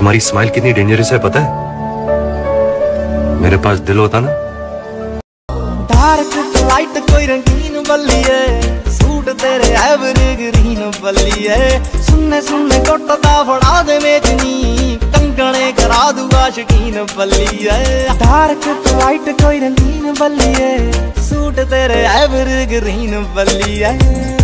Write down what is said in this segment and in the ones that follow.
तुम्हारी स्माइल कितनी डेंजरस है, पता है? मेरे पास दिल होता ना। डार्क लाइट कोई रंगीन बल्ली है। सूट तेरे एवरग्रीन बल्ली है। सुनने सुनने फड़ा दे मेचनी कंगने करा दूँगा शकीन बल्ली है। डार्क लाइट कोई रंगीन बल्ली है। सूट तेरे एवरग्रीन बल्ली है।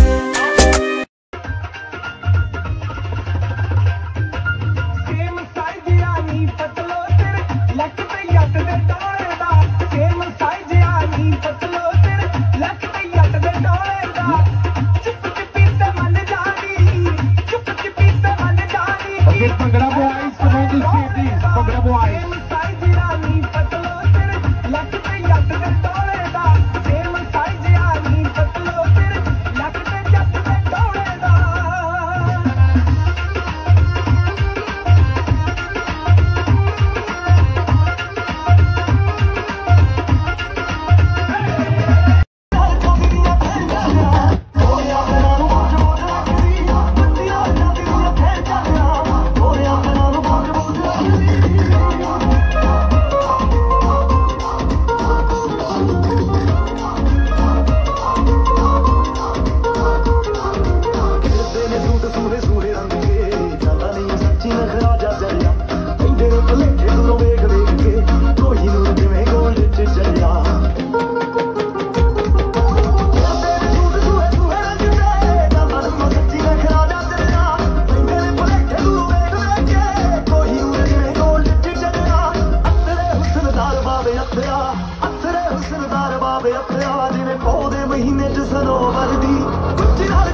Thank you. ਅੱਖਿਆ ਅਸਰੇ ਹੁਸਨ ਦਾ ਰਬਾਬ ਅੱਖਿਆ ਜਿਵੇਂ ਪੌਦੇ ਮਹੀਨੇ ਚ ਸਨੋਵਰ ਦੀ ਗੁੱਜੀ ਨਾਲ